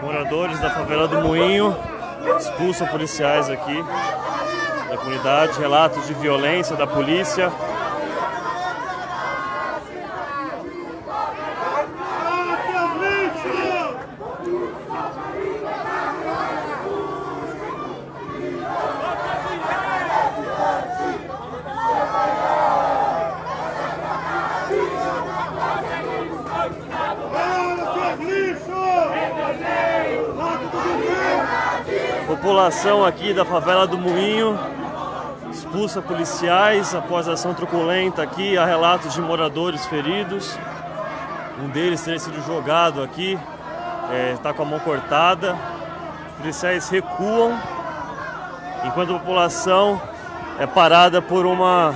Moradores da favela do Moinho expulsam policiais aqui da comunidade, relatos de violência da polícia. População aqui da favela do Moinho expulsa policiais após ação truculenta aqui. Há relatos de moradores feridos. Um deles teria sido jogado aqui, está é, com a mão cortada. Os policiais recuam, enquanto a população é parada por uma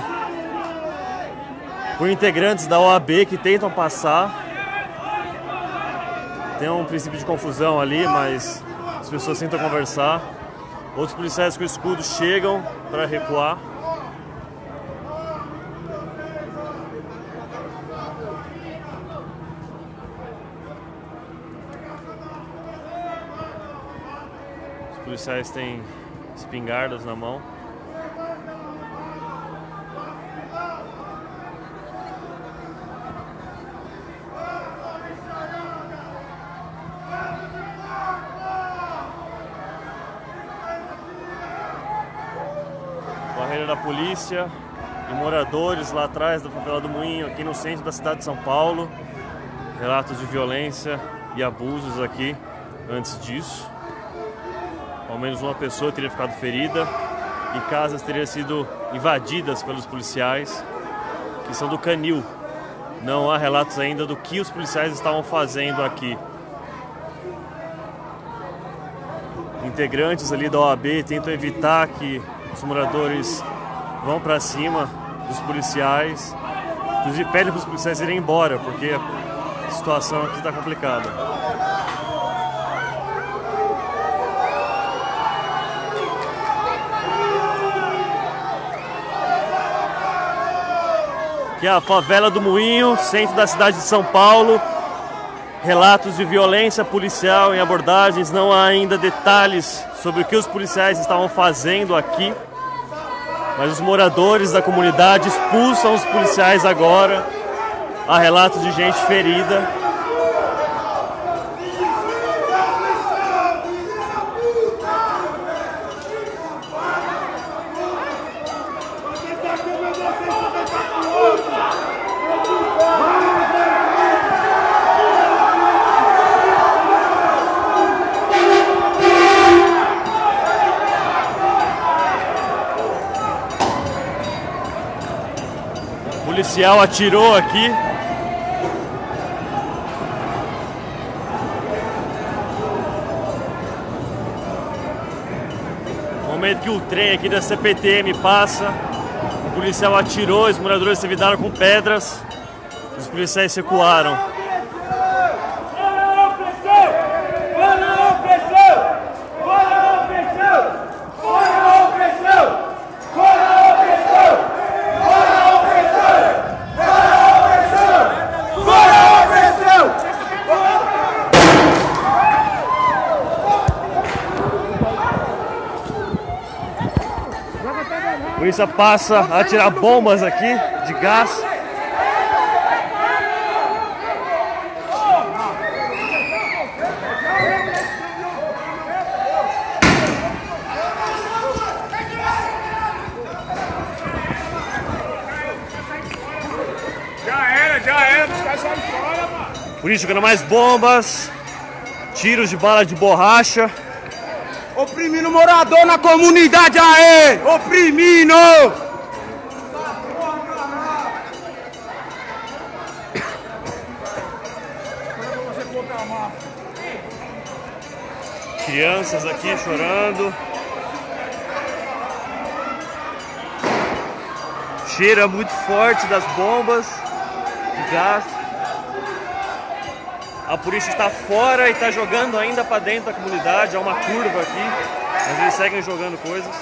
por integrantes da OAB que tentam passar. Tem um princípio de confusão ali, mas as pessoas tentam conversar. Outros policiais com escudo chegam para recuar. Os policiais têm espingardas na mão. Barreira da polícia e moradores lá atrás da favela do Moinho, aqui no centro da cidade de São Paulo. Relatos de violência e abusos aqui antes disso. Ao menos uma pessoa teria ficado ferida e casas teriam sido invadidas pelos policiais, que são do Canil. Não há relatos ainda do que os policiais estavam fazendo aqui. Integrantes ali da OAB tentam evitar que os moradores vão para cima dos policiais. Inclusive pedem para os policiais irem embora, porque a situação aqui está complicada. Aqui é a favela do Moinho, centro da cidade de São Paulo. Relatos de violência policial em abordagens, não há ainda detalhes sobre o que os policiais estavam fazendo aqui. Mas os moradores da comunidade expulsam os policiais agora. Há relatos de gente ferida. Policial atirou aqui. No momento que o trem aqui da CPTM passa, o policial atirou, os moradores se evitaram com pedras, os policiais recuaram. A polícia passa a tirar bombas aqui de gás. Já era, já era, os caras saem fora, mano. Polícia jogando mais bombas, tiros de bala de borracha. Oprimindo morador na comunidade aí! Oprimindo! Crianças aqui chorando. Cheira muito forte das bombas de gás. A polícia está fora e está jogando ainda para dentro da comunidade. Há uma curva aqui, mas eles seguem jogando coisas.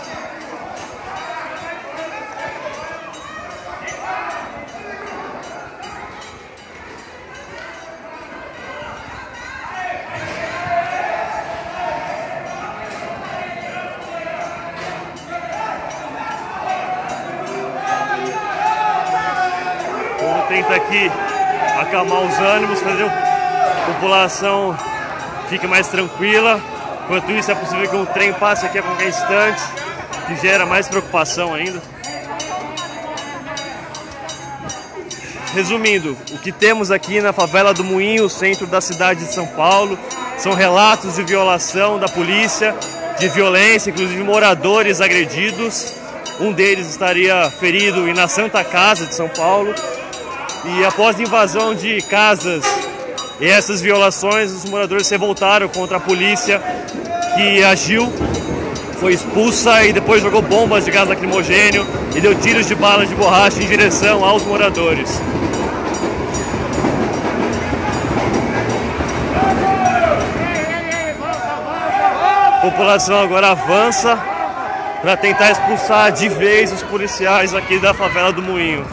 tenta aqui acalmar os ânimos, fazer a população fique mais tranquila. Enquanto isso, é possível que um trem passe aqui a qualquer instante, que gera mais preocupação ainda. Resumindo, o que temos aqui na favela do Moinho, centro da cidade de São Paulo, são relatos de violação da polícia, de violência, inclusive moradores agredidos. Um deles estaria ferido e na Santa Casa de São Paulo. E após a invasão de casas e essas violações, os moradores se revoltaram contra a polícia que agiu, foi expulsa e depois jogou bombas de gás lacrimogênio e deu tiros de balas de borracha em direção aos moradores. A população agora avança para tentar expulsar de vez os policiais aqui da favela do Moinho.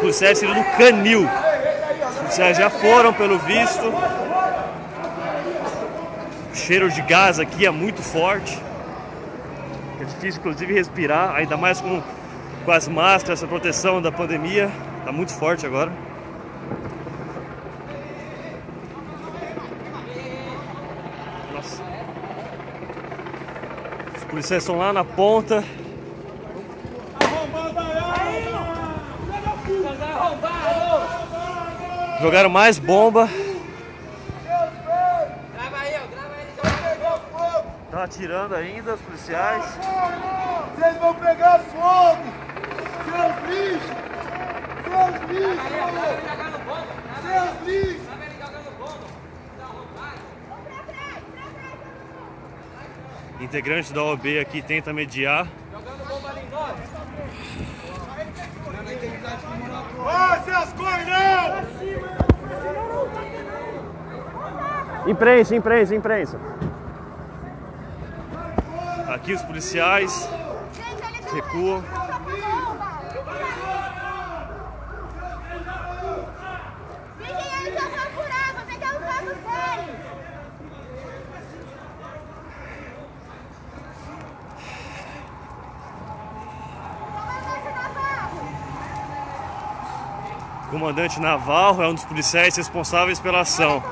Policiais seriam do canil. Os policiais já foram, pelo visto. O cheiro de gás aqui é muito forte. É difícil, inclusive, respirar, ainda mais com, com as máscaras, essa proteção da pandemia. Está muito forte agora. Nossa. Os policiais estão lá na ponta. Jogaram mais bomba. Tá atirando ainda os policiais. Vocês vão pegar fogo! Seus lixos! Seus lixos! Seus lixos! Integrante da OAB aqui tenta mediar. Ó, seus cornão! Imprensa, imprensa, imprensa. Aqui os policiais recuam. Comandante Navarro é um dos policiais responsáveis pela ação.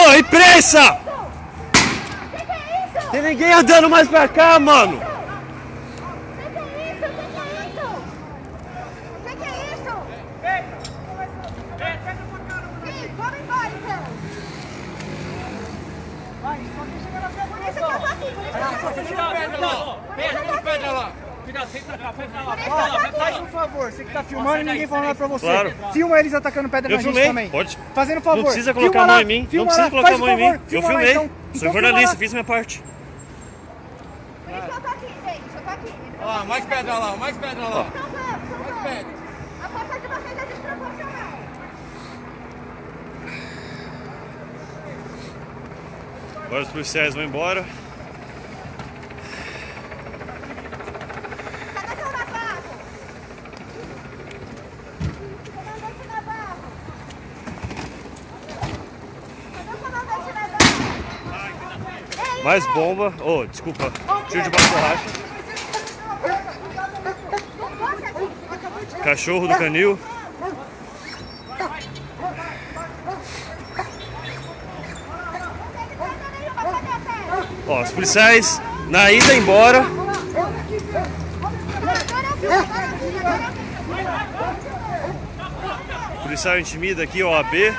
Ô, imprensa! É isso? Tem ninguém andando mais pra cá, mano! Que que é isso? Que que é isso? Que que é isso? Sim, vamos embora então. Por isso que eu tô aqui, por isso que eu tô aqui. Pega, pedra lá. Cuidado, sem trancar, pedra lá. Por isso que eu tô aqui. Faz um favor, você que tá filmando e ninguém falou nada pra você. Claro. Filma eles atacando pedra Eu na gente filmei, também. pode. Fazendo um favor. Não precisa colocar Filma a mão lá, em mim. Não precisa lá, colocar a mão em mim. Eu filmei. então. Sou Então jornalista, fiz minha parte. Por isso que eu tô aqui, gente. Eu tô aqui. Ó, mais pedra lá, mais pedra lá. Então vamos, então vamos. pedra. A força de vocês é desproporcional. Agora os policiais vão embora. Cadê seu Navarro? Comandante Navarro. Cadê o comandante Navarro? Mais bomba. Oh, desculpa. Tiro de borracha. Cachorro do canil. Ó, os policiais na ida embora. O policial intimida aqui, ó, AB.